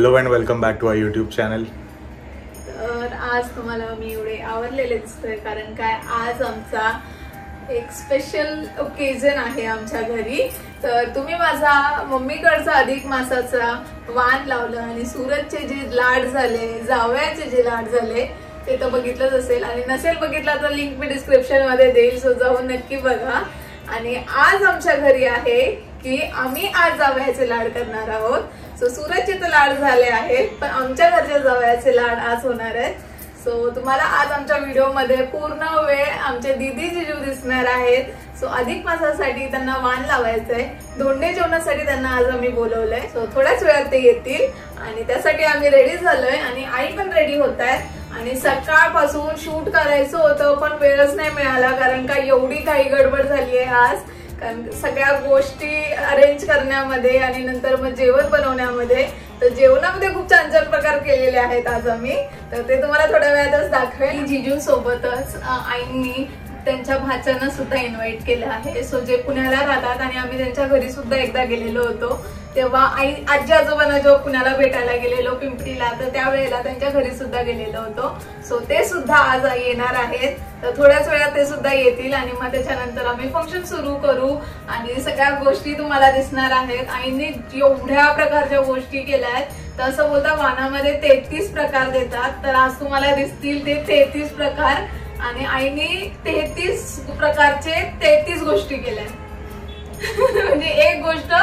Hello and welcome back to my YouTube channel तर आज तुम्हाला मी एवढे आवडलेले दिसतोय कारण काय आज आमचा एक स्पेशल ओकेजन आहे आमच्या घरी. तर तुम्ही माझा मम्मीकडचा अधिक मासाचा वाण लावलं आणि सूरजचे जे लाड झाले जावयाचे जे लाड झाले ते तर बघितलंच असेल. आणि नसेल बघितला तर लिंक मी डिस्क्रिप्शनमध्ये देईल सो जाऊन नक्की बघा. आणि आज आमच्या घरी आहे की आम्ही आज जावयाचे लाड करणार आहोत. सो सूरजचे तर लाड झाले आहेत पण आमच्या घरच्या जवळचे लाड आज होणार आहेत. सो तुम्हाला आज आमच्या व्हिडिओमध्ये पूर्ण वेळ आमचे दिदी जिजू दिसणार आहेत. सो अधिक मासासाठी त्यांना वाण लावायचं आहे धोंडे जेवणासाठी त्यांना आज आम्ही बोलवलंय. सो थोड्याच वेळात ते येतील. आणि त्यासाठी आम्ही रेडी झालोय आणि आई पण रेडी होत आहेत. आणि सकाळपासून शूट करायचं होतं पण वेळच नाही मिळाला कारण का एवढी काही गडबड झाली आहे आज. कारण सगळ्या गोष्टी अरेंज करण्यामध्ये आणि नंतर मग जेवण बनवण्यामध्ये तर जेवणामध्ये खूप छान छान प्रकार केलेले आहेत आज आम्ही. तर ते तुम्हाला थोड्या वेळातच दाखवेल जिजूंसोबतच आईंनी त्यांच्या भाच्यांना सुद्धा इन्व्हाइट केलं आहे. सो जे पुण्याला राहतात आणि आम्ही त्यांच्या घरी सुद्धा एकदा गेलेलो होतो तेव्हा आई आजी आजोबांना जेव्हा पुण्याला भेटायला गेलेलो पिंपरीला तर त्यावेळेला त्यांच्या घरी सुद्धा गेलेलो होतो. सो ते सुद्धा आज येणार आहेत. तर थोड्याच वेळात ते सुद्धा येतील आणि मग त्याच्यानंतर आम्ही फंक्शन सुरू करू. आणि सगळ्या गोष्टी तुम्हाला दिसणार आहेत. आईने एवढ्या प्रकारच्या गोष्टी केल्या आहेत. तर असं बोलता वानामध्ये तेहतीस प्रकार देतात. तर आज तुम्हाला दिसतील ते तेहतीस प्रकार. आणि आईने तेहतीस प्रकारचे तेहतीस गोष्टी केल्या. म्हणजे एक गोष्ट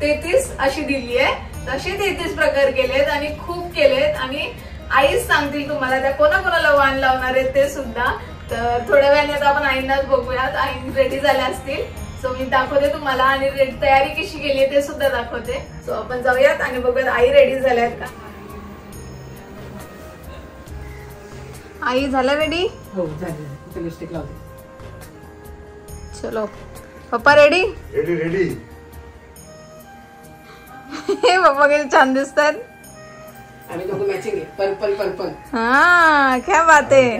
तेहतीस अशी दिली आहे. तसे तेहतीस प्रकार केलेत आणि खूप केलेत. आणि आईच सांगतील तुम्हाला त्या कोणाकोणाला वाण लावणार आहेत ते सुद्धा. तर थोड्या वेळाने आता आपण आईंनाच बघूयात. आई रेडी झाल्या असतील. सो मी दाखवते तुम्हाला आणि तयारी कशी केली ते सुद्धा दाखवते. सो आपण जाऊयात आणि बघूयात आई रेडी झाल्यात का? आई झाल्या रेडी हो झाली. इथे लिपस्टिक लावते. चलो. पप्पा रेडी रेडी रेडी हे पप्पा किती छान दिसतात. आम्ही दोघं मॅचिंग आहे. पर्पल पर्पल हा क्या बात आहे.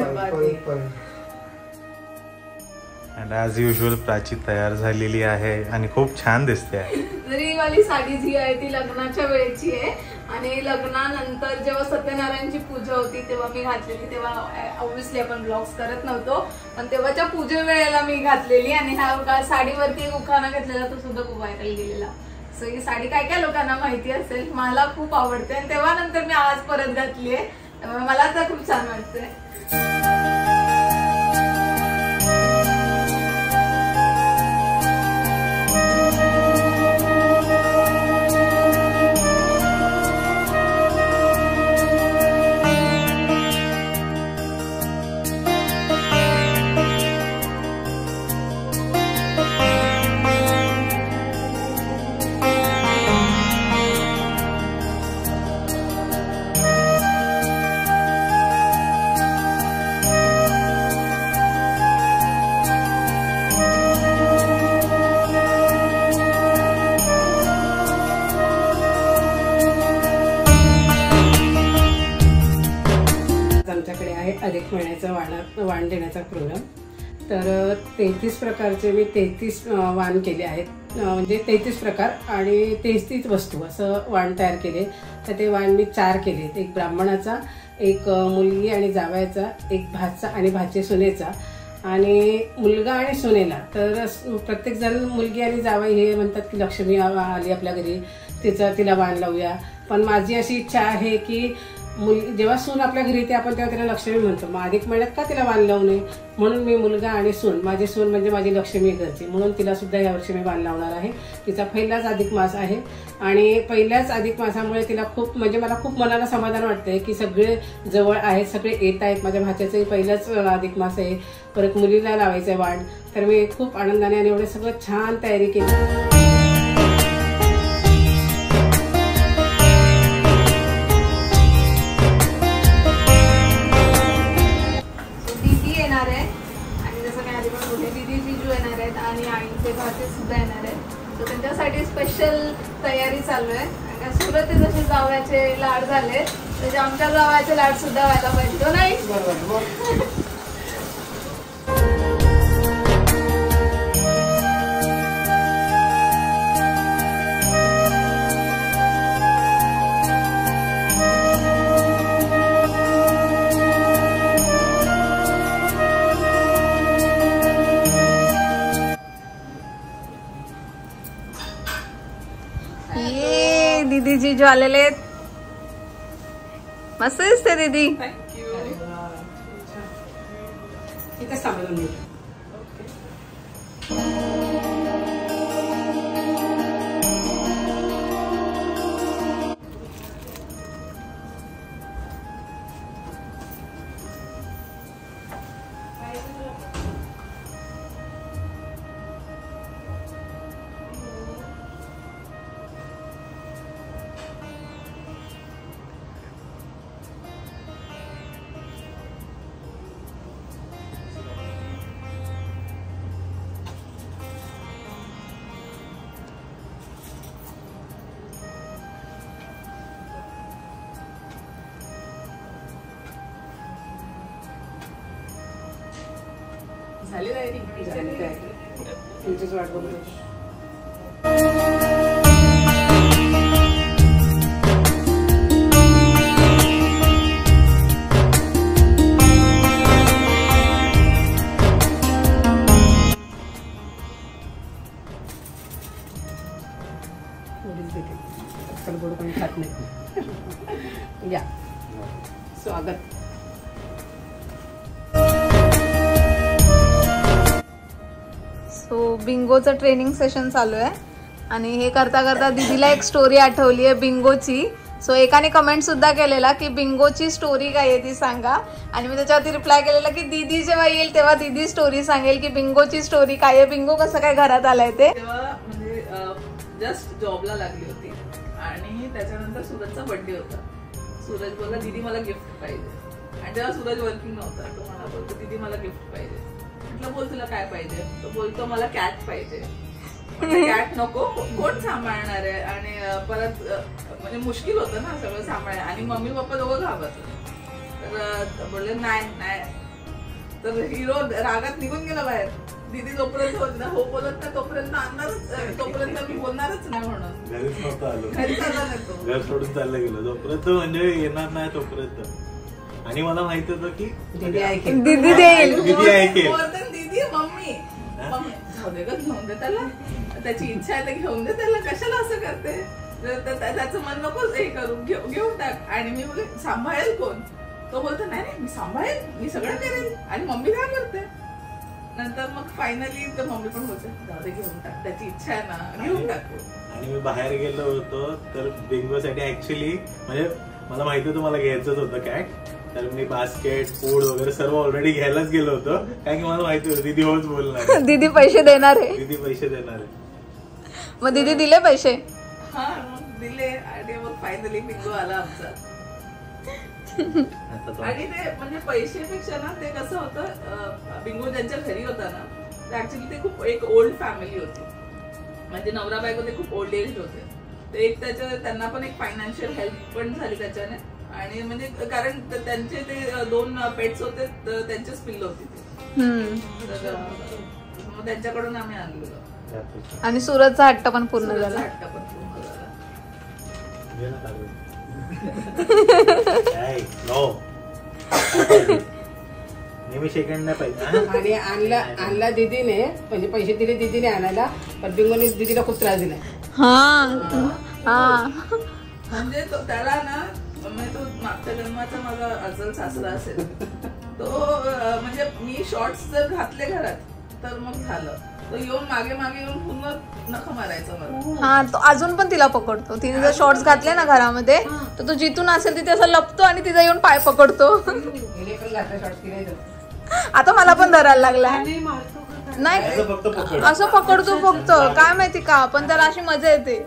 अँड ॲज युजल प्राची तयार झालेली आहे आणि खूप छान दिसते आहे. तरी वाली साडी जी आहे ती लग्नाच्या वेळेची आहे. आणि लग्नानंतर जेव्हा सत्यनारायणची पूजा होती तेव्हा मी घातलेली तेव्हा ऑब्विसली आपण ब्लॉग्स करत नव्हतो पण तेव्हाच्या पूजे वेळेला मी घातलेली आणि ह्या साडीवरती उखाणा घेतलेला तो सुद्धा खूप व्हायरल गेलेला. सो ही साडी काय काय लोकांना माहिती असेल मला खूप आवडते आणि तेव्हा नंतर मी आज परत घातली आहे त्यामुळे मला तर खूप छान वाटते आहे अधिक महिन्याचा वाणा वाण देण्याचा प्रोग्राम तर तेहतीस प्रकारचे मी तेहतीस वाण केले आहेत. म्हणजे तेहतीस प्रकार आणि तेहतीस वस्तू असं वाण तयार केले. तर ते वाण मी चार केले एक ब्राह्मणाचा एक मुलगी आणि जावयाचा एक भाचा आणि भाचे सुनेचा. आणि मुलगा आणि सुनेला. तर प्रत्येकजण मुलगी आणि जावई हे म्हणतात की लक्ष्मी आली आपल्या घरी. तिचं तिला वाण लावूया. पण माझी अशी इच्छा आहे की मुल जेव्हा सून आपल्या घरी येते आपण तेव्हा तिला लक्ष्मी म्हणतो. मग अधिक महिन्यात का तिला वाण लावू नये? म्हणून मी मुलगा आणि सून माझी सून म्हणजे माझी लक्ष्मी घरची. म्हणून तिला सुद्धा यावर्षी मी वाण लावणार आहे. तिचा पहिलाच अधिक मास आहे. आणि पहिल्याच अधिक मासामुळे तिला खूप म्हणजे मला खूप मनाला समाधान वाटतंय की सगळे जवळ आहेत सगळे येत आहेत. माझ्या भाच्याचंही पहिलाच अधिक मास आहे. परत मुलीला लावायचं आहे वाण तर मी खूप आनंदाने आणि एवढं सगळं छान तयारी केली. आमच्या लाड सुद्धा व्हायला पाहिजे नाही? बरोबर. मस्त दिसते दीदी झाली तयारी झाली काय तुमचीच वाट बघतो खात नाही. या. स्वागत. बिंगोचं ट्रेनिंग सेशन चालू आहे. आणि हे करता करता दिदीला एक स्टोरी आठवली आहे बिंगोची. सो एकाने कमेंट सुद्धा केलेला की बिंगोची स्टोरी काय आहे ती सांगा. आणि मी त्याच्यावरती रिप्लाय केलेला की दीदी जेव्हा येईल तेव्हा दीदी स्टोरी सांगेल की बिंगोची स्टोरी काय आहे बिंगो कसं काय घरात आलाय ते. जस्ट म्हणजे, जॉबला लागली होती. आणि त्याच्यानंतर सूरजचा बर्थडे होता. सूरज बोलला दीदी मला गिफ्ट पाहिजे. आणि तेव्हा सूरज वर्किंग नव्हता. तो मला बोलतो दीदी मला गिफ्ट पाहिजे. म्हटलं बोल तुला काय पाहिजे? तो बोलतो मला कॅट पाहिजे. कॅट नको कोण सांभाळणार आहे? आणि परत म्हणजे मुश्किल होतं ना सगळं सांभाळ आणि मम्मी पप्पा दोघं घाबरले तर बोलले नाही नाही. तर हिरो रागात निघून गेला बाहेर. दीदी जोपर्यंत होत ना हो बोलत नाही तोपर्यंत आणणारच तोपर्यंत मी बोलणारच नाही म्हणून. आलो. घरी चालला नाही तो. घर सोडून चाललं गेलो. जोपर्यंत म्हणजे येणार नाही तोपर्यंत. आणि मला माहीत होतं की दीदी ऐकेल. दीदी देईल. दीदी ऐकेल. दीदी मम्मी. घेऊन दे त्याला. त्याची इच्छा आहे तर घेऊन दे त्याला. कशाला असं करते? तर त्या- त्या- त्याचं मन नको हे करू घेऊ- घेऊन टाक. आणि मी बोले सांभाळेल कोण? तो बोलतो नाही नाही मी सांभाळेल. मी सगळं करेल. आणि मम्मी काय करते? नंतर मग फायनली तर मम्मी पण बोलते जाऊ दे घेऊन टाक. त्याची इच्छा आहे ना घेऊन टाकू आणि मी बाहेर गेलो होतो तर बिंगो साठी ऍक्च्युली म्हणजे मला माहिती होतं मला घ्यायचंच होतं कॅट तर मी बास्केट फूड वगैरे सर्व ऑलरेडी घ्यायलाच गेलो होतो. कारण की मला माहिती होतं दीदी होच बोलणार दीदी पैसे देणार आहे. दीदी पैसे देणार आहे. मग दीदी दिले पैसे? हा मग दिले. आणि मग फायनली बिंगो आला आमचा. आता तो- आणि ते म्हणजे पैशापेक्षा ना ते कसं होतं बिंगो ज्यांच्या घरी होता ना ते ऍक्च्युली ते खूप एक ओल्ड फॅमिली होती. म्हणजे नवरा बायको ते खूप ओल्ड एज होते. ते एक त्याच्या त्यांना पण एक फायनान्शियल हेल्प पण झाली त्याच्याने. आणि म्हणजे कारण त्यांचे ते दोन पेट्स होते तर त्यांचेच पिल्ल होती. तर मग त्यांच्याकडून आम्ही आणलेलो. आणि सुरतचा हट्ट पण पूर्ण झाला. हट्ट पण पूर्ण झाला? आणि आणला आणला दीदीने म्हणजे पैसे दिले दीदीने आणायला पण बिंगोने दीदीला खूप त्रास दिला. हा. हा. म्हणजे तो त्याला ना म्हणजे तो मागच्या जन्माचा माझा अजल सासरा असेल. तो म्हणजे मी शॉर्ट्स जर घातले घरात तर मग झालं. तो येऊन मागे मागे येऊन पूर्ण नख मारायचा मला. हा. तो अजून पण तिला पकडतो. तिने जर शॉर्ट्स घातले ना घरामध्ये तर तो जिथून असेल तिथे असं लपतो आणि तिचा येऊन पाय पकडतो. गेले पण घातला शॉर्ट केले आता मला पण धरायला लागला. नाही असं पकडतो फक्त. काय माहिती का पण त्याला अशी मजा येते.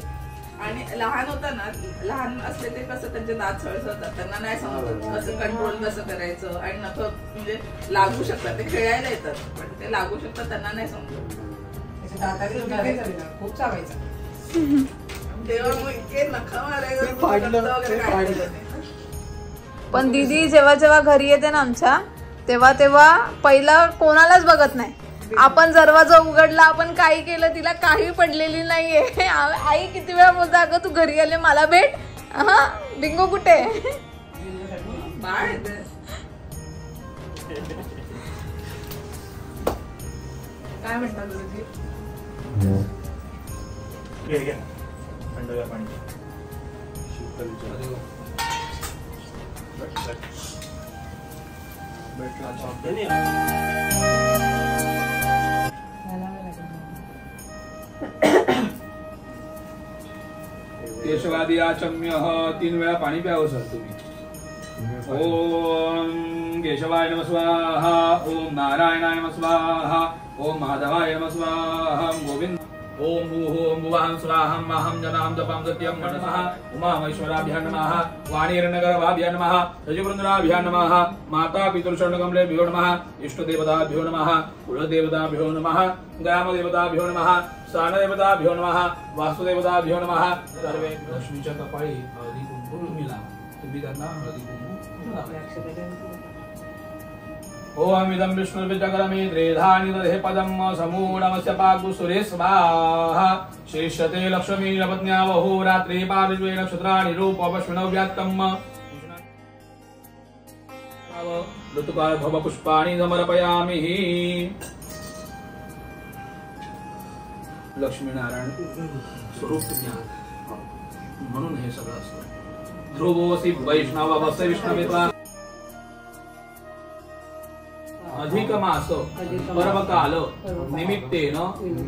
आणि लहान होता ना लहान असले ते कसं त्यांचे दात सळसळतात त्यांना नाही समजत कसं कंट्रोल कसं करायचं आणि नख म्हणजे लागू शकतात ते खेळायला येतात पण ते लागू शकतात त्यांना नाही समजत. खूप चावायचा. तेव्हा मग इतके नख मारायचं. पण दीदी जेव्हा जेव्हा घरी येते ना आमच्या तेव्हा तेव्हा पहिला कोणालाच बघत नाही. आपण दरवाजा उघडला आपण काही केलं तिला काही पडलेली नाहीये. आई किती वेळा बोलता अगं तू घरी आले मला भेट. हा बिंगो कुठे. काय म्हणतात गुरुजी? केशवादी आचम्य तीन वेळा पाणी प्यावं सर तुम्ही. ओम केशवाय नम स्वाहा ओम नारायणाय नम स्वाहा ओम माधवाय नम स्वाहा गोविंद ओम भूः ओम भुवः स्वाहं महं जनां तपं सत्यं मनसः उमामैश्वराभ्यः नमः वाणीर्नगरवाभ्यः नमः रजवृन्दराभ्यः नमः माता पितृषण्कमलेभ्यो नमः इष्टदेवताभ्यो नमः कुलदेवताभ्यो नमः ग्रामदेवताभ्यो नमः स्थानदेवताभ्यो नमः वास्तुदेवताभ्यो नमः। सर्वे लक्ष्मीच्या कपाळी हळदी कुंकू तुम्ही लावा. तुम्ही त्यांना हळदी कुंकू लावा. ओमिदं विष्णुर्विजगरमे त्रेधानि दधे पदं समूढमस्य पागु सुरे स्वाहा। शेष्यते लक्ष्मी लपत्न्या वहो रात्रे पारिज्वे नक्षत्राणि रूपवश्विनौ व्यात्तम् ऋतुकाल भव पुष्पाणि समर्पयामि। लक्ष्मीनारायण स्वरूप तुम्ही आहात. म्हणून हे सगळं असतं ध्रुवोसी वैष्णव वस्य विष्णवेत्वा अधिक मास पर्वकाल निमित्तेन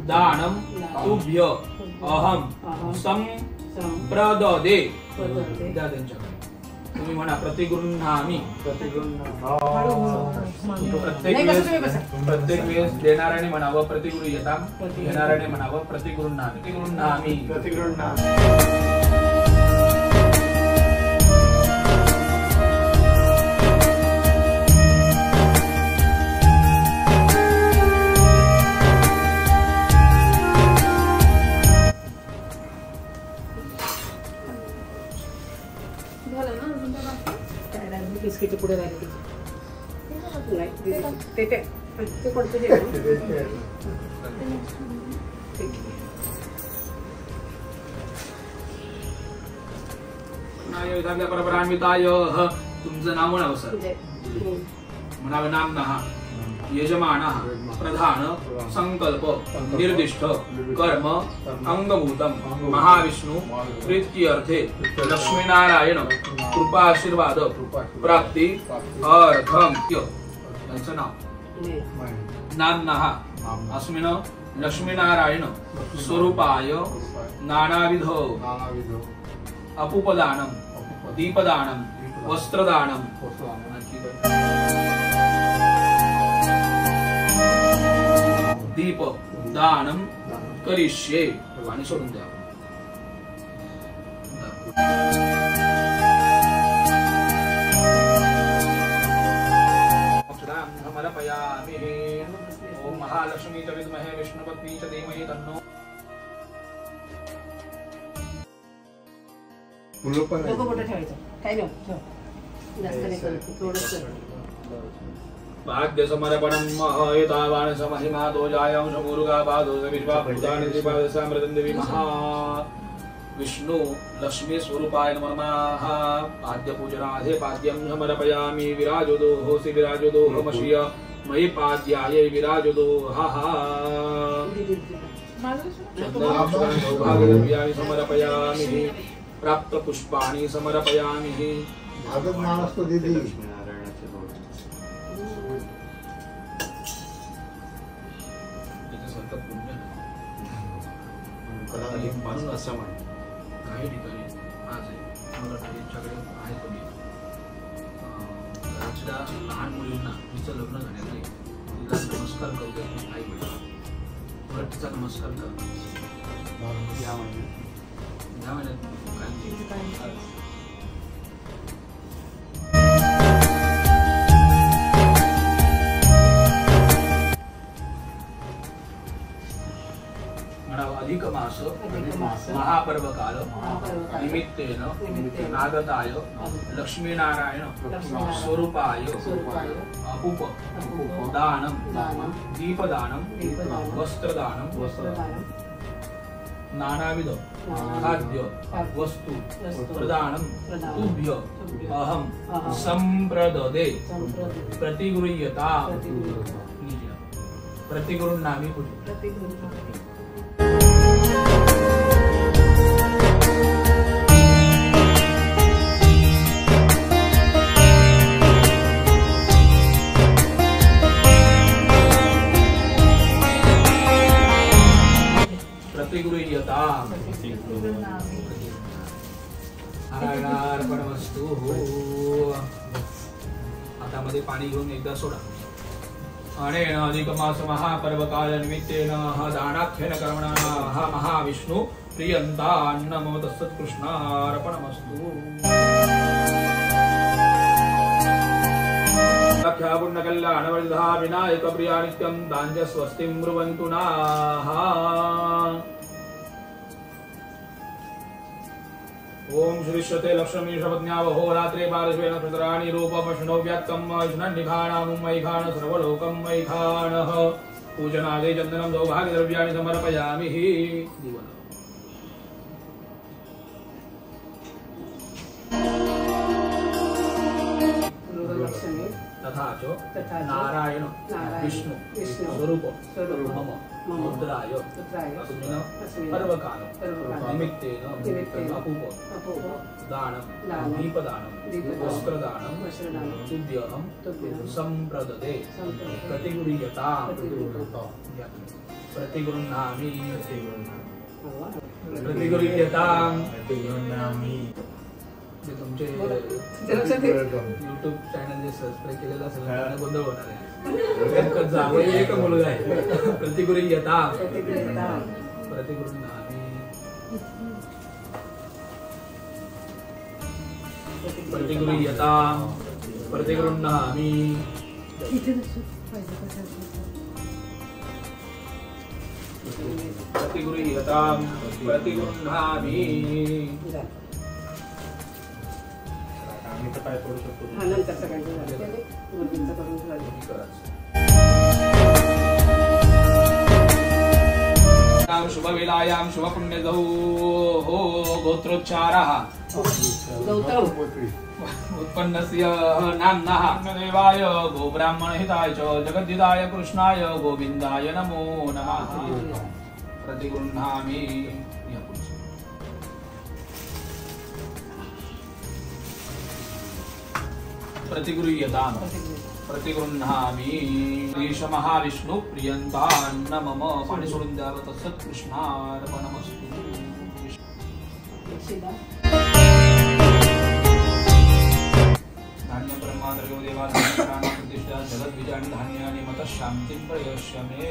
दानं तुभ्य अहम संप्रददे। द्या त्यांच्याकडे तुम्ही म्हणा प्रतिगृहामी प्रत्येक नाही, बसा वेळेस तुम्ही बसा. प्रत्येक वेळेस देणाऱ्याने म्हणावं प्रतिगृह्यताम घेणाऱ्याने म्हणावं प्रतिगृहामी प्रतिगृहामी बिस्किट पुढे राहिले. ते ते ते कोणतं? ठीक आहे. परपरान्विताय तुमचं नाव म्हणावं सर. म्हणावं नाम नहा यजमान प्रधान संकल्प निर्दिष्ट कर्म अंगभूतम महाविष्णू प्रीत्यर्थे लक्ष्मीनारायण कृपा आशीर्वाद प्राप्ती अर्थम यांचं नाव? नाही. नाम नहा अस्मिन लक्ष्मीनारायण स्वरूपाय नानाविध। अपुपदानम दीपदानम वस्त्रदानम दीप दानम करिष्ये. आणि सोडून द्या. ओम महालक्ष्मी च विद्महे विष्णुपत्नी च धीमहि तन्नो. ठेवायचं. काय नाही होत. भाग्य समर्पणम महयतावान समहिमा दोजायं शमुरुगा पादो विश्वा भूतानि त्रिपाद समृतं देवी महा विष्णु लक्ष्मी स्वरूपाय नमः पाद्य पूजनाधे पाद्यं समर्पयामि विराजो दोहोसि विराजो दोहमशीय मयि पाद्याय विराजो दोहः सौभाग्यद्रव्याणि समर्पयामि प्राप्तपुष्पाणि समर्पयामि भागत नाव असतो दीदी त्याच्यासारखं पुण्य नाही. कलावती म्हणून असं म्हण काही ठिकाणी आज आहे. यांच्याकडे आहे कमी घरातल्या लहान मुलींना तिचं लग्न झालेलं नाही तिला नमस्कार करू दे आई वडील बरं तिचा नमस्कार कर. या म्हणजे ह्या महिन्यात. मास महापर्व काल महापर्वकाल. निमित्तेन नागताय लक्ष्मीनारायण स्वरूपाय उप दानं दीपदानं वस्त्रदानं वस्त्रदानं. नानाविध खाद्य वस्तु प्रदानं तुभ्य अहं संप्रददे प्रतिगृह्यता प्रतिगृह्यता. प्रतिगृह्णामी గురు अर्पण वस्तू हातामध्ये पाणी घेऊन एकदा सोडा. अनेन अधिकमास महापर्वकाल निमित्तेन हा दानाख्यन कर्मणा हा महाविष्णू प्रियंता नमो तत्सत्कृष्णार्पणमस्तु लक्ष्या पुण्यकल्याणवर्धा विनायक प्रिया नित्यं दाञ्च स्वस्तिं ब्रुवन्तु नाः ओम श्रीश्वते लक्ष्मी शपज्ञावहोरात्रे पार्श्वेन कृतराणि रूपमश्नो व्यक्तं मैखाण सर्वलोकं मैखाणः पूजनादे चन्दनं सौभाग्यद्रव्याणि समर्पयामि। गृहलक्ष्मी तथा च नारायण विष्णु विष्णु स्वरूप मम पुत्राय अस्मिन् निमित्तेन अपूप दानं दीपदानं वस्त्रदानं तुभ्यहं सम्प्रददे प्रतिगृह्यतां प्रतिगृह्णामि. प्रतिगृह्यतां जे तुमचे. युट्यूब चॅनल जे सबस्क्राईब केलेलं असेल गोंधळ होणार आहे जावई एक मुलगा आहे प्रतिगृह्यतां प्रतिकृती प्रतिगृह्णामि प्रतिगृह्यतां प्रतिगृह्णामि प्रतिगृह्यतां प्रतिगृह्णामि झालं. आम्ही तर काय करू शकतो? हा नंतर सगळ्यांचं झालं. मुलींचं करून झालं. शुभवेलायां शुभपुण्यदौ हो गोत्रोच्चारः। उत्पन्नस्य नाम्नः। देवाय गोब्राह्मणहिताय च जगद्धिताय कृष्णाय गोविन्दाय नमो नमः। प्रतिगृह्णामि। प्रतिगृह्यताम् प्रतिगृह्णामि महाविष्णु प्रियन्तान्न मम पाणी सोडून द्यावं तत्सत् कृष्णार्पणमस्तु शिदा. धान्य ब्रह्माद्रयो देवा प्रतिष्ठा जगद्विजानि धान्यानि मतः शान्तिं प्रयश्य मे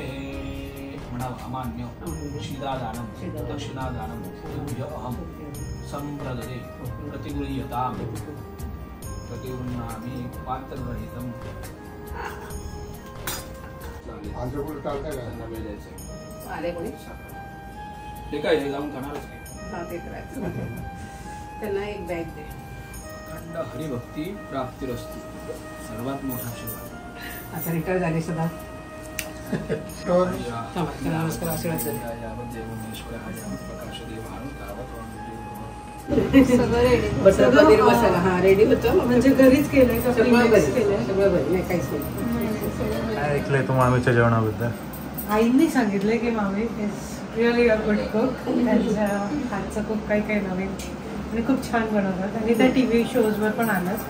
अमान्य शिदादानं दक्षिणादानं। अहं सम्प्रददे। प्रतिगृह्यतां प्रतिगृह्णामि पात्ररहितं आमच्या पुढे चालतंय का वेळ द्यायचा. आले कोणी ते काय हे जाऊन खाणारच हा ते करायचं त्यांना एक बॅग दे अखंड हरिभक्ती प्राप्तिरस्तु सर्वात मोठा आशीर्वाद आता रिटायर झाले सदा तर या- नमस्कार, आशीर्वाद द्या. या- हा प्रकाश देवाणु तावत सगळं रेडी बटर पनीर मसाला हा रेडी होतं. म्हणजे घरीच केलंय सगळं घरी केलंय. सगळं घरी नाही काहीच नाही. ऐकलंय तू मामीच्या जेवणाबद्दल? आईंनी सांगितलंय की mami is really a good cook त्यांच्या हातचं खूप काही काही नवीन. आणि खूप छान बनवतात. आणि त्या टी व्ही शोजवर पण आलाच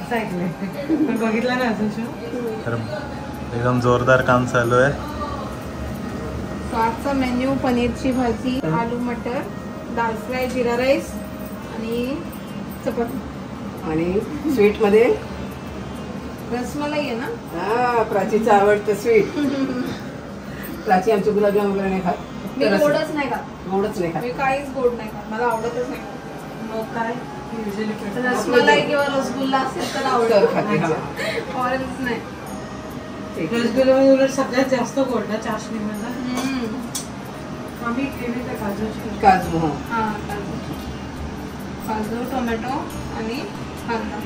असं ऐकलंय. पण बघितला ना अजून शो एकदम जोरदार काम चालू आहे. आजचा मेन्यू पनीरची भाजी आलू मटर दाल फ्राय जिरा राईस आणि चपाती. आणि स्वीटमध्ये? रसमलाई आहे ना? हा प्राचीचं आवडतं स्वीट. प्राची आमचे गुलाबजाम वगैरे नाही खात. मी गोडच नाही खात. गोडच नाही मी खात काहीच गोड नाही खात. मला आवडतच नाही. मग काय? युजली रसमलाई किंवा रसगुल्ला असेल तर तर आवडत खाते. ऑरेंज नाही. आहे. रसगुल्ल्यामध्ये उलट सगळ्यात जास्त गोड ना चाशणी हम्म. आम्ही केले काजूची काजू हा हा काजू काजू टोमॅटो आणि कांदा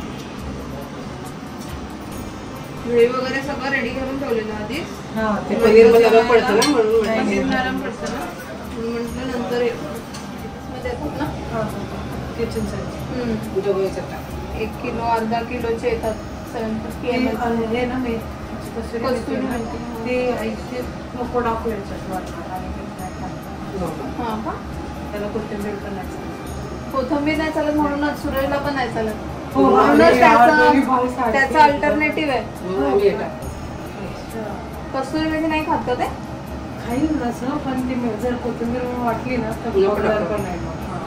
वेळी वगैरे सगळं रेडी करून ठेवलेलं आधीच हा ते पनीर नरम पडतं ना म्हणून पनीर. नरम पडतं ना म्हणून म्हटलं नंतर. मध्ये येतात ना किचन साईड हम्म. जोगव्याचं टाक. एक किलो अर्धा किलोचे येतात सेवन फिफ्टी एम एल हे ना मी मेथी. ते ऐकते नको टाकू याच्यात वाटणार. हो का? हा त्याला कोथिंबीर पण नाही चालत. कोथंबीर नाही चालत म्हणूनच सुरेशला पण नाही चालत हो, म्हणूनच त्याचं. अल्टरनेटिव्ह आहे हे. कस्तुरी मेथी नाही खात ते खाईल नसं पण ती जर कोथिंबीर वाटली ना तर. पण नाही. हा.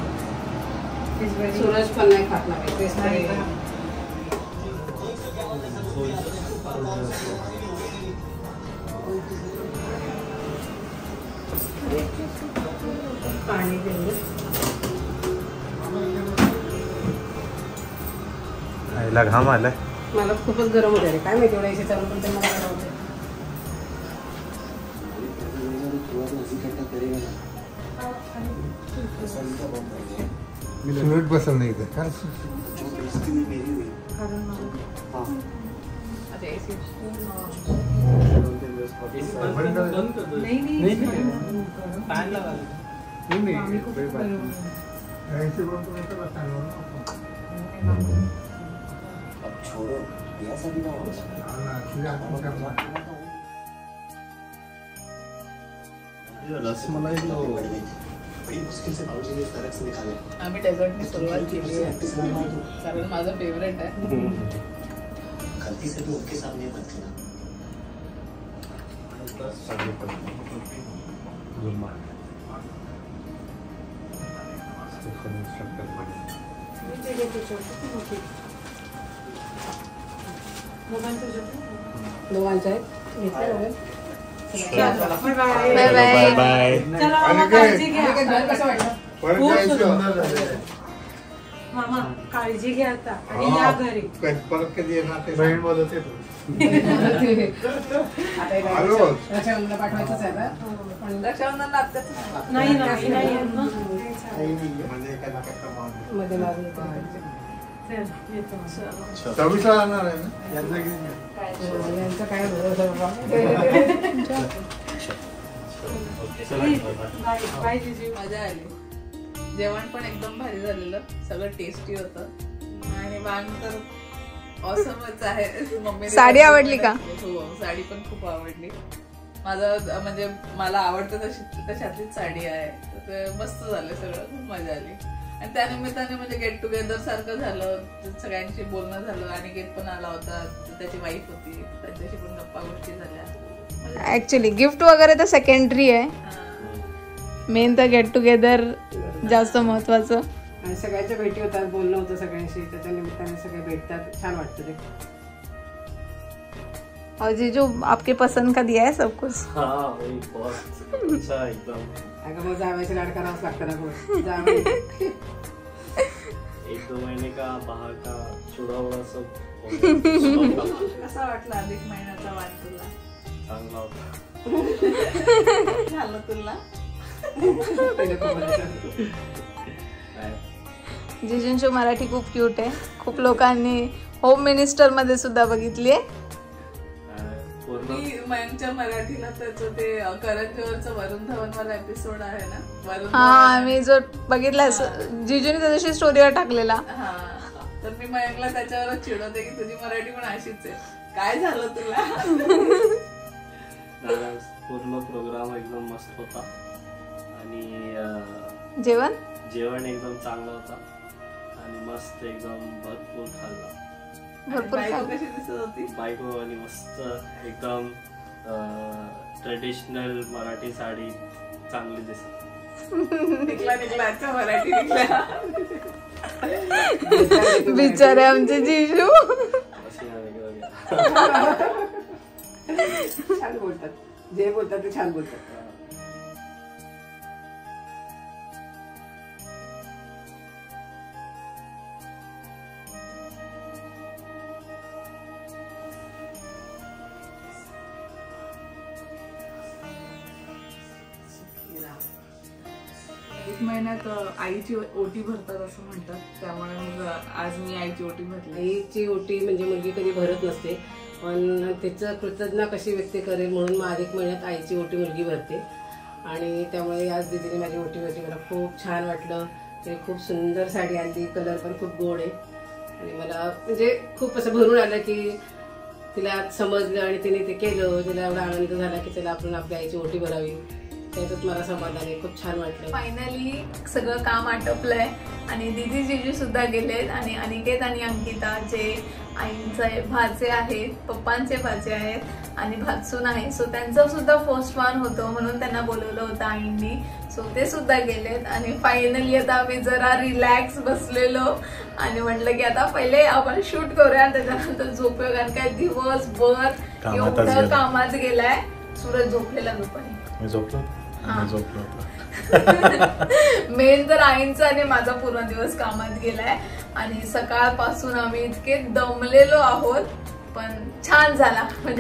सूरज पण नाही खात ना तेच नाही तरी. का? पाणी देऊ आईला घाम आलाय मला खूपच गरम होते रे. काय माहिती एवढ्या एसी चालू पण ते मला गरम होते सुरत बसल नाही इथे काय कारण मला आता AC नाही नाही आम्ही खूप गरम होतो. ऐंशी पर्यंत बसणार ना. हा ना, तुझ्या हातात करणार. रसमलाई आम्ही डेझर्टनी सुरुवात केली आहे कारण माझं फेवरेट आहे मी ते घेते छोटी, ती मोठी. दोघांचं छोटं? दोघांचं आहे घेतलं दोघं? Bye bye. बाय बाय चला मामा आणि काय? काळजी घ्या आता आणि या. घरी कधी- परत कधी येणार ते बहीण बोलत येतो रक्षाबंधन लागतात नाही मध्ये आहे ना यांचं काय मजा आली जेवण पण एकदम भारी झालेलं सगळं टेस्टी होतं आणि वाण तर ऑसमच आहे मम्मी साडी आवडली का? हो साडी पण खूप आवडली माझं म्हणजे मला आवडतं तशी तशातलीच साडी आहे. तर ते मस्त झालं सगळं खूप मजा आली. आणि त्यानिमित्ताने म्हणजे गेट टुगेदर सारखं झालं. सगळ्यांशी बोलणं झालं आणि गेट पण आला होता. त्याची वाईफ होती. त्यांच्याशी पण गप्पा गोष्टी झाल्या. ऍक्च्युली गिफ्ट वगैरे तर सेकंडरी आहे. मेन तर गेट टुगेदर जास्त महत्वाचं. आणि सगळ्यांच्या भेटी होतात बोलणं होतं सगळ्यांशी. त्याच्या निमित्ताने सगळे भेटतात. छान वाटतं ते. और जीजू आपके पसंद का दिया है सब कुछ। हाँ वही बहुत अच्छा एकदम। अगं मग जावयाचे लाड करावंच लागतं ना जावई एक दो महीने का बाहर का चूड़ा वूड़ा सब। कसा वाटला अधिक महिन्याचा वाण तुला चांगला होता झालं तुला. काय? जिजूंची मराठी खूप क्यूट आहे. खूप लोकांनी होम मिनिस्टरमध्ये सुद्धा बघितली आहे. मी मयंकच्या मराठीला त्याचं ते करण जोहरचं वरुण धवन वाला एपिसोड आहे ना? वरुण हा मी जो बघितला जिजूने त्याच्याशी स्टोरीवर टाकलेला. हा. तर मी मयंकला त्याच्यावरच चिडवते की तुझी मराठी पण अशीच आहे. काय झालं तुला? पूर्ण प्रोग्राम एकदम मस्त होता. आणि जेवण? जेवण एकदम चांगलं होता. आणि मस्त एकदम भरपूर खाल्ला. भरपूर. कशी दिसत होती? बायको आणि मस्त एकदम ट्रेडिशनल मराठी साडी चांगली दिसत. निघला निघला अच्छा मराठी निघला. बिचारे आमचे जिजू. छान बोलतात. जे बोलतात ते छान बोलतात. आईची ओटी भरतात असं म्हणतात. त्यामुळे मग आज मी आईची ओटी भरली. आईची ओटी म्हणजे मुलगी कधी भरत नसते. पण तिचं कृतज्ञता कशी व्यक्त करेल म्हणून मग अधिक महिन्यात आईची ओटी मुलगी भरते. आणि त्यामुळे आज दिदीने माझी ओटी भरली. मला खूप छान वाटलं. ते खूप सुंदर साडी आणली. कलर पण खूप गोड आहे. आणि मला म्हणजे खूप असं भरून आलं की तिला आज समजलं आणि तिने ते केलं. तिला एवढा आनंद झाला की तिला आपण आपल्या आईची ओटी भरावी. त्याच्यात मला समाधान आहे खूप छान वाटलं. फायनली सगळं काम आटपलंय. आणि दिदी जिजू सुद्धा गेलेत आणि अनिकेत आणि अंकिता जे आईंचे भाचे आहेत पप्पांचे भाचे आहेत आणि भातसून आहे सो त्यांचं सुद्धा फर्स्ट वन होतं म्हणून त्यांना बोलवलं होतं आईंनी. सो ते सुद्धा गेलेत आणि फायनली आता आम्ही जरा रिलॅक्स बसलेलो आणि म्हटलं की आता पहिले आपण शूट करूया. त्याच्यानंतर झोपूया कारण काय दिवसभर एवढं. कामात गेलाय. सूरज झोपलेला दुपारी मी झोपलो. झोपलो होतो मेन तर आईंचा आणि माझा पूर्ण दिवस कामात गेलाय. आणि सकाळपासून आम्ही इतके दमलेलो आहोत पण छान झाला. म्हणजे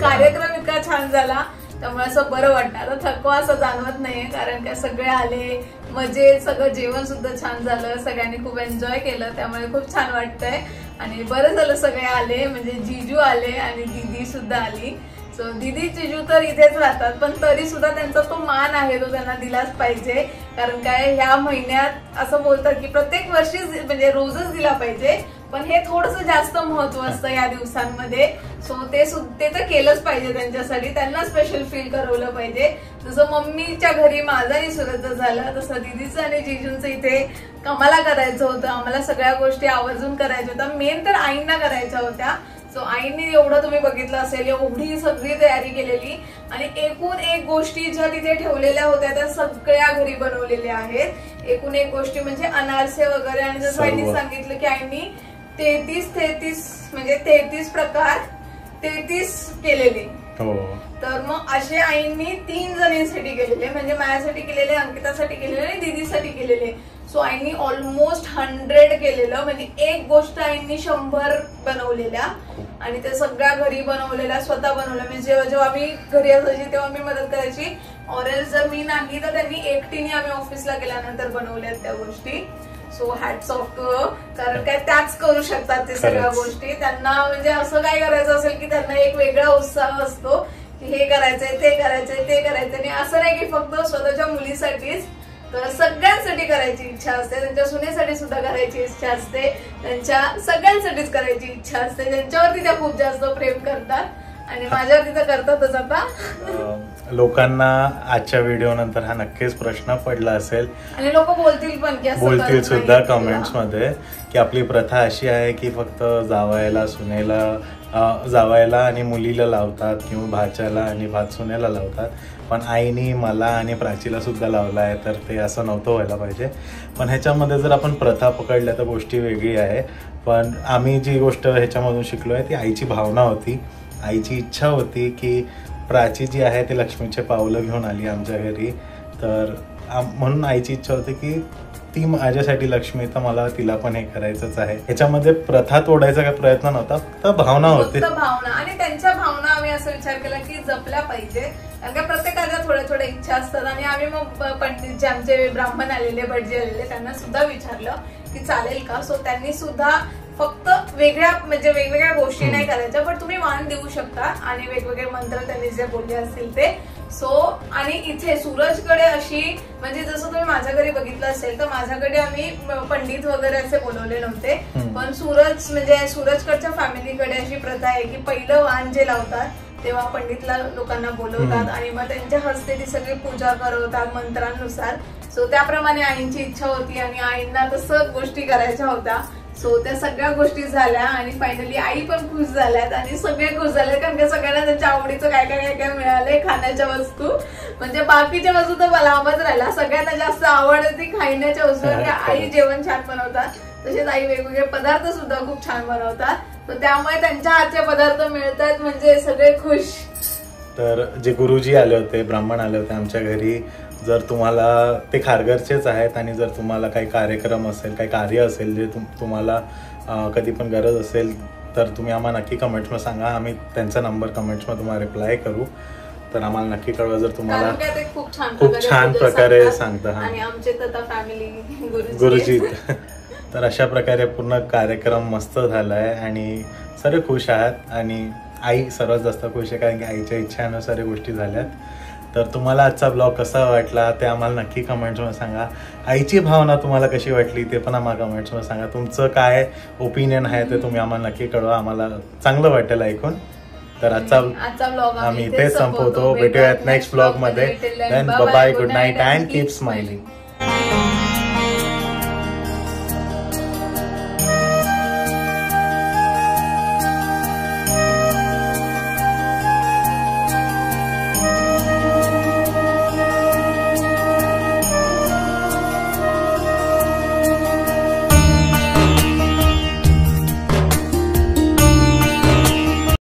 कार्यक्रम इतका छान झाला त्यामुळे असं बरं वाटतं आता थकवा असं जाणवत नाहीये कारण काय सगळे आले मजे सगळं जेवण सुद्धा छान झालं सगळ्यांनी खूप एन्जॉय केलं त्यामुळे खूप छान वाटतंय. आणि बरं झालं सगळे आले म्हणजे जिजू आले आणि दीदी सुद्धा आली. सो दीदी जिजू तर इथेच राहतात पण तरी सुद्धा त्यांचा तो मान आहे तो त्यांना दिलाच पाहिजे. कारण काय ह्या महिन्यात असं बोलतात की प्रत्येक वर्षी म्हणजे रोजच दिला पाहिजे पण हे थोडस जास्त महत्त्व असतं या दिवसांमध्ये. सो ते ते तर केलंच पाहिजे त्यांच्यासाठी. त्यांना स्पेशल फील करवलं पाहिजे. जसं मम्मीच्या घरी माझं आणि सुरतचं झालं तसं दिदीचं आणि जिजूंचं इथे कमाला करायचं होतं. आम्हाला सगळ्या गोष्टी आवर्जून करायच्या होत्या. मेन तर आईंना करायच्या होत्या. सो आईने एवढं तुम्ही बघितलं असेल एवढी सगळी तयारी केलेली. आणि एकूण एक गोष्टी ज्या तिथे ठेवलेल्या होत्या त्या सगळ्या घरी बनवलेल्या आहेत. एकूण एक गोष्टी म्हणजे अनारसे वगैरे आणि जसं आईने. सांगितलं की आईनी तेहतीस तेहतीस म्हणजे तेहतीस प्रकार तेहतीस केलेले. हो. तर मग असे आईंनी तीन जणींसाठी केलेले म्हणजे माझ्यासाठी केलेले अंकितासाठी केलेले आणि दीदीसाठी केलेले. सो आईंनी ऑलमोस्ट हंड्रेड केलेलं म्हणजे एक गोष्ट आईंनी शंभर बनवलेल्या आणि ते सगळ्या घरी बनवलेल्या स्वतः बनवल्या. म्हणजे जेव्हा जेव्हा आम्ही घरी असायची तेव्हा मी मदत करायची. ऑरेल जर मी नाही तर त्यांनी एकटीने आम्ही ऑफिसला गेल्यानंतर बनवल्यात त्या गोष्टी. सो हॅट्स ऑफ कारण काय त्याच करू शकतात ते सगळ्या. गोष्टी. त्यांना म्हणजे असं काय करायचं असेल की त्यांना एक वेगळा उत्साह असतो की हे करायचंय ते करायचंय ते करायचंय. आणि असं नाही की फक्त स्वतःच्या मुलीसाठीच तर सगळ्यांसाठी करायची इच्छा असते. त्यांच्या सुनेसाठी सुद्धा करायची इच्छा असते. त्यांच्या सगळ्यांसाठीच करायची इच्छा असते. त्यांच्यावरती त्या खूप जास्त प्रेम करतात. आणि माझ्यावरती तर करतातच आता. लोकांना आजच्या व्हिडिओ नंतर हा नक्कीच प्रश्न पडला असेल. आणि लोक बोलतील पण की बोलतील सुद्धा कमेंट्समध्ये की आपली प्रथा अशी आहे की फक्त जावायला सुनेला जावायला आणि मुलीला लावतात किंवा भाच्याला आणि भात सुनेला लावतात. पण आईनी मला आणि प्राचीला सुद्धा लावला आहे तर ते असं नव्हतं व्हायला पाहिजे. पण ह्याच्यामध्ये जर आपण प्रथा पकडल्या तर गोष्टी वेगळी आहे. पण आम्ही जी गोष्ट ह्याच्यामधून शिकलो आहे ती आईची भावना होती. आईची इच्छा होती की प्राची जी आहे ती लक्ष्मीचे पावलं घेऊन आली आमच्या घरी. तर आम- म्हणून आईची इच्छा होती की ती माझ्यासाठी लक्ष्मी तर मला तिला पण हे करायचंच आहे. ह्याच्यामध्ये प्रथा तोडायचा काही प्रयत्न नव्हता फक्त भावना होती. भावना. आणि त्यांच्या भावना आम्ही असं विचार केला की जपल्या पाहिजे. कारण का प्रत्येकाच्या थोड्या थोड्या इच्छा असतात. आणि आम्ही मग प- पंडित जे आमचे ब्राह्मण आलेले भटजी आलेले त्यांना सुद्धा विचारलं की चालेल का? सो त्यांनी सुद्धा फक्त वेगळ्या म्हणजे वेगवेगळ्या गोष्टी नाही करायच्या पण तुम्ही मान देऊ शकता आणि वेगवेगळे मंत्र त्यांनी जे बोलले असतील ते. सो आणि इथे सूरजकडे अशी म्हणजे जसं तुम्ही माझ्या घरी बघितलं असेल तर माझ्याकडे आम्ही पंडित वगैरे असे बोलवले नव्हते. पण सूरज म्हणजे सूरजकडच्या फॅमिलीकडे अशी प्रथा आहे की पहिलं वाण जे लावतात तेव्हा पंडितला लोकांना बोलवतात. आणि मग त्यांच्या हस्ते ती सगळी पूजा करवतात मंत्रांनुसार. सो त्याप्रमाणे आईंची इच्छा होती आणि आईंना तसं गोष्टी करायच्या होत्या. सो त्या सगळ्या गोष्टी झाल्या आणि फायनली आई पण खुश झाल्यात आणि सगळे खुश झाले कारण की सगळ्यांना त्यांच्या आवडीचं काय काय काय काय मिळालंय खाण्याच्या वस्तू. म्हणजे बाकीच्या वस्तू तर लांबच राहिला. सगळ्यांना जास्त आवड ती खाण्याच्या वस्तू. आई जेवण छान बनवतात. तसेच आई वेगवेगळे पदार्थ सुद्धा खूप छान बनवतात. तर त्यामुळे त्यांच्या हातचे पदार्थ मिळतात म्हणजे सगळे खुश. तर जे गुरुजी आले होते ब्राह्मण आले होते आमच्या घरी जर तुम्हाला ते खारघरचेच आहेत आणि जर तुम्हाला काही कार्यक्रम असेल काही कार्य असेल जे तुम तुम्हाला कधी पण गरज असेल तर तुम्ही आम्हाला नक्की कमेंट्समध्ये सांगा आम्ही त्यांचा नंबर कमेंट्समध्ये तुम्हाला रिप्लाय करू तर आम्हाला नक्की कळवा जर तुम्हाला खूप छान प्रकारे. सांगता, हा. गुरुजी तर अशा प्रकारे पूर्ण कार्यक्रम मस्त झालाय आणि सर्व खुश आहात आणि आई सर्वात जास्त खुश आहे कारण की आईच्या इच्छेनुसार गोष्टी झाल्यात तर तुम्हाला आजचा ब्लॉग कसा वाटला ते आम्हाला नक्की कमेंट्समध्ये सांगा. आईची भावना तुम्हाला कशी वाटली ते पण आम्हाला कमेंट्समध्ये सांगा. तुमचं काय ओपिनियन आहे ते तुम्ही आम्हाला नक्की कळवा. आम्हाला चांगलं वाटेल ऐकून. तर आजचा आम्ही इथेच संपवतो. भेटूयात नेक्स्ट ब्लॉगमध्ये. Then bye good night and keep smiling